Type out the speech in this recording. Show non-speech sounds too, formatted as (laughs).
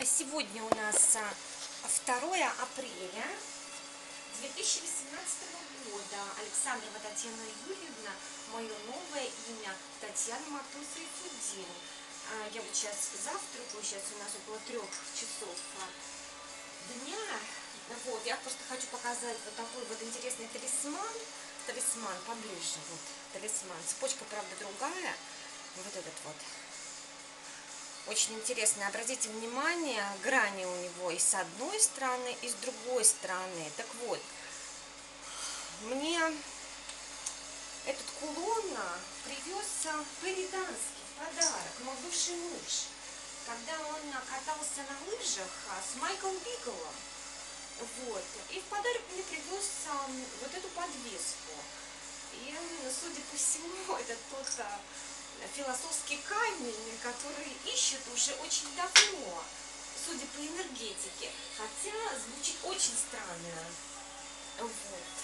Сегодня у нас а, 2 апреля 2018 года. Александрова Татьяна Юрьевна, мое новое имя Татьяна Матуса Ифудин. А, Я вот сейчас завтракаю, сейчас у нас около трех часов а, дня. Вот, я просто хочу показать вот такой вот интересный талисман. Талисман поближе, вот, талисман. Цепочка, правда, другая. Вот этот вот. Очень интересно. Обратите внимание, грани у него и с одной стороны, и с другой стороны. Так вот, мне этот кулон привез Переданский в подарок мой бывший муж, когда он катался на лыжах а, с Майклом Биглом. Вот. И в подарок мне привез а, вот эту подвеску. И, судя по всему, (laughs) это тот а, философский камень, которые ищут уже очень давно, судя по энергетике. Хотя звучит очень странно. Вот.